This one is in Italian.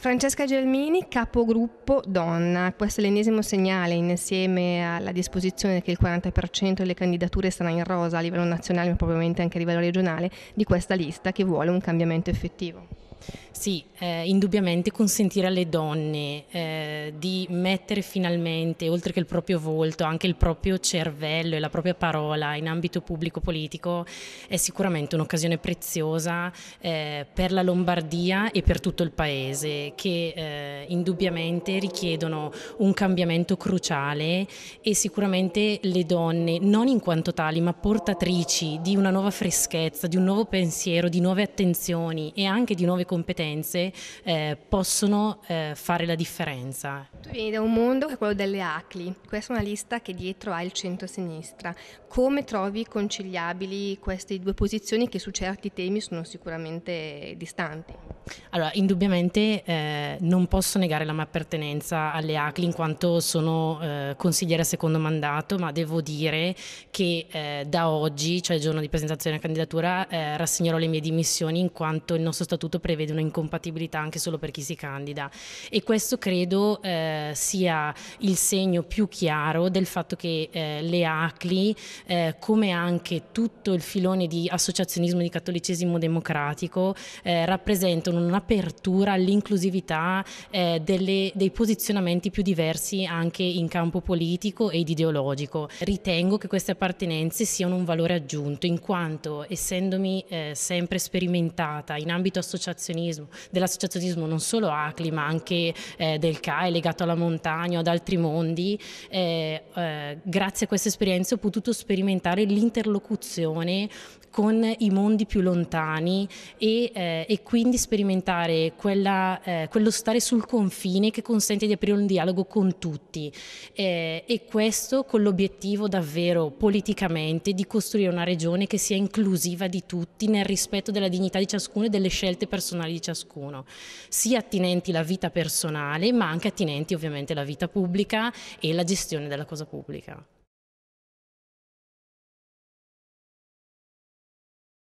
Francesca Gelmini, capogruppo donna. Questo è l'ennesimo segnale insieme alla disposizione che il 40% delle candidature sarà in rosa a livello nazionale ma probabilmente anche a livello regionale di questa lista che vuole un cambiamento effettivo. Sì, eh, indubbiamente consentire alle donne eh, di mettere finalmente, oltre che il proprio volto, anche il proprio cervello e la propria parola in ambito pubblico-politico è sicuramente un'occasione preziosa eh, per la Lombardia e per tutto il Paese, che eh, indubbiamente richiedono un cambiamento cruciale e sicuramente le donne, non in quanto tali, ma portatrici di una nuova freschezza, di un nuovo pensiero, di nuove attenzioni e anche di nuove competenze eh, possono eh, fare la differenza. Tu vieni da un mondo che è quello delle ACLI, questa è una lista che dietro ha il centro-sinistra. Come trovi conciliabili queste due posizioni che su certi temi sono sicuramente distanti? Allora, indubbiamente eh, non posso negare la mia appartenenza alle ACLI in quanto sono eh, consigliere a secondo mandato, ma devo dire che eh, da oggi, cioè il giorno di presentazione della candidatura, eh, rassegnerò le mie dimissioni in quanto il nostro statuto prevede una incompatibilità anche solo per chi si candida. E questo credo eh, sia il segno più chiaro del fatto che eh, le ACLI come anche tutto il filone di associazionismo di cattolicesimo democratico eh, rappresentano un'apertura all'inclusività eh, dei posizionamenti più diversi anche in campo politico ed ideologico. Ritengo che queste appartenenze siano un valore aggiunto in quanto essendomi eh, sempre sperimentata in ambito associazionismo dell'associazionismo, non solo ACLI ma anche eh, del CAE legato alla montagna o ad altri mondi, eh, eh, grazie a questa esperienza ho potuto sperimentare l'interlocuzione con i mondi più lontani e, eh, e quindi sperimentare quella, eh, quello stare sul confine che consente di aprire un dialogo con tutti eh, e questo con l'obiettivo davvero politicamente di costruire una regione che sia inclusiva di tutti nel rispetto della dignità di ciascuno e delle scelte personali di ciascuno, sia attinenti alla vita personale ma anche attinenti ovviamente alla vita pubblica e alla gestione della cosa pubblica.